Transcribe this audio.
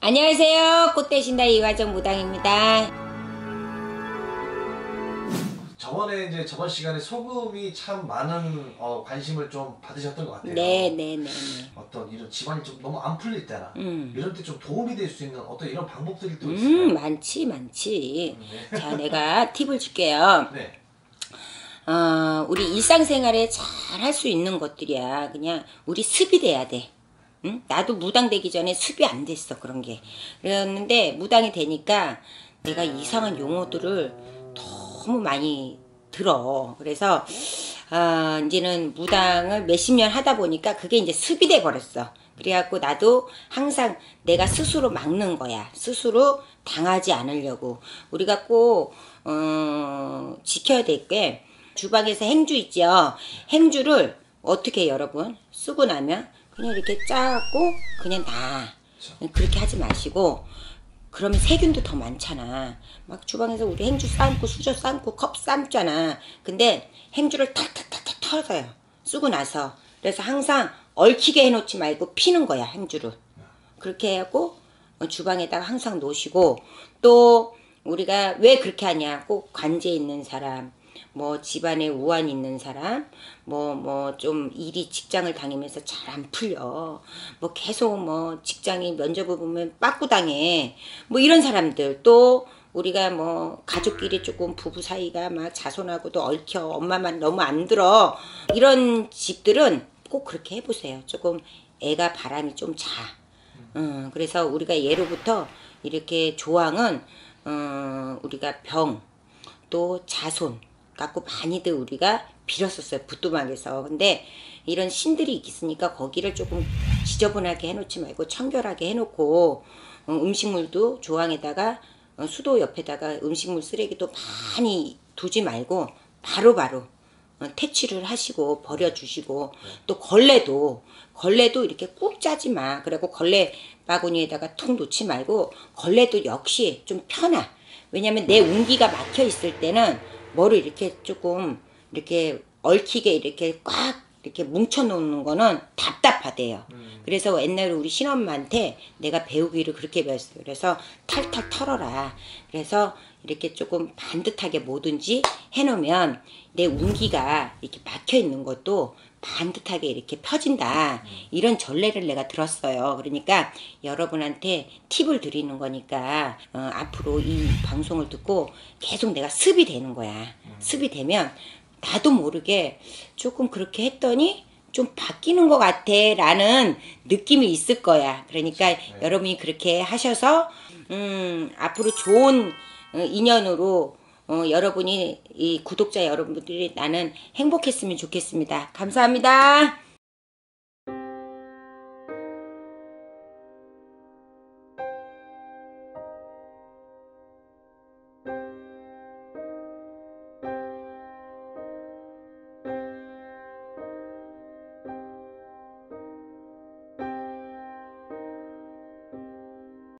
안녕하세요. 꽃대 신다 이화정 무당입니다. 저번에 이제 저번 시간에 소금이 참 많은 어, 관심을 좀 받으셨던 것 같아요. 네, 네, 네, 네. 어떤 이런 집안이 좀 너무 안 풀릴 때나 음. 이런 때 좀 도움이 될 수 있는 어떤 이런 방법들이 또 있을까요? 음, 많지, 많지. 네. 자, 내가 팁을 줄게요. 네. 어, 우리 일상생활에 잘 할 수 있는 것들이야. 그냥 우리 습이 돼야 돼. 응? 나도 무당 되기 전에 습이 안 됐어, 그런 게. 그랬는데, 무당이 되니까 내가 이상한 용어들을 너무 많이 들어. 그래서, 아, 이제는 무당을 몇십 년 하다 보니까 그게 이제 습이 돼 버렸어. 그래갖고 나도 항상 내가 스스로 막는 거야. 스스로 당하지 않으려고. 우리가 꼭, 어, 지켜야 될 게, 주방에서 행주 있죠? 행주를 어떻게 여러분? 쓰고 나면 그냥 이렇게 짜고 그냥 놔. 그렇게 하지 마시고, 그러면 세균도 더 많잖아. 막 주방에서 우리 행주 삶고 수저 삶고 컵 삶잖아. 근데 행주를 탁탁탁탁 털어요. 쓰고 나서. 그래서 항상 얽히게 해놓지 말고 피는 거야, 행주를. 그렇게 하고 어, 주방에다가 항상 놓으시고 또 우리가 왜 그렇게 하냐. 꼭 관제 있는 사람, 뭐 집안에 우환 있는 사람, 뭐 뭐 좀 일이 직장을 다니면서 잘 안 풀려. 뭐 계속 뭐 직장이 면접을 보면 빠꾸 당해. 뭐 이런 사람들 또 우리가 뭐 가족끼리 조금 부부 사이가 막 자손하고도 얽혀 엄마만 너무 안 들어 이런 집들은 꼭 그렇게 해보세요. 조금 애가 바람이 좀 자. 음, 그래서 우리가 예로부터 이렇게 조항은 어, 우리가 병 또 자손 갖고 많이들 우리가 빌었었어요 부뚜막에서 근데 이런 신들이 있으니까 거기를 조금 지저분하게 해놓지 말고 청결하게 해놓고 어, 음식물도 조항에다가 어, 수도 옆에다가 음식물 쓰레기도 많이 두지 말고 바로바로 어, 퇴치를 하시고 버려주시고 또 걸레도 걸레도 이렇게 꾹 짜지 마. 그리고 걸레 바구니에다가 툭 놓지 말고 걸레도 역시 좀 펴놔. 왜냐면 내 운기가 막혀 있을 때는 뭐를 이렇게 조금 이렇게 얽히게 이렇게 꽉 이렇게 뭉쳐 놓는 거는 답답하대요. 그래서 옛날에 우리 신엄마한테 내가 배우기를 그렇게 배웠어요. 그래서 탈탈 털어라. 그래서 이렇게 조금 반듯하게 뭐든지 해놓으면 내 운기가 이렇게 막혀 있는 것도 반듯하게 이렇게 펴진다. 이런 전례를 내가 들었어요. 그러니까 여러분한테 팁을 드리는 거니까 어, 앞으로 이 방송을 듣고 계속 내가 습이 되는 거야. 습이 되면 나도 모르게 조금 그렇게 했더니 좀 바뀌는 것 같아 라는 느낌이 있을 거야. 그러니까 여러분이 그렇게 하셔서, 음, 앞으로 좋은 어, 인연으로 어, 여러분이, 이 구독자 여러분들이 나는 행복했으면 좋겠습니다. 감사합니다.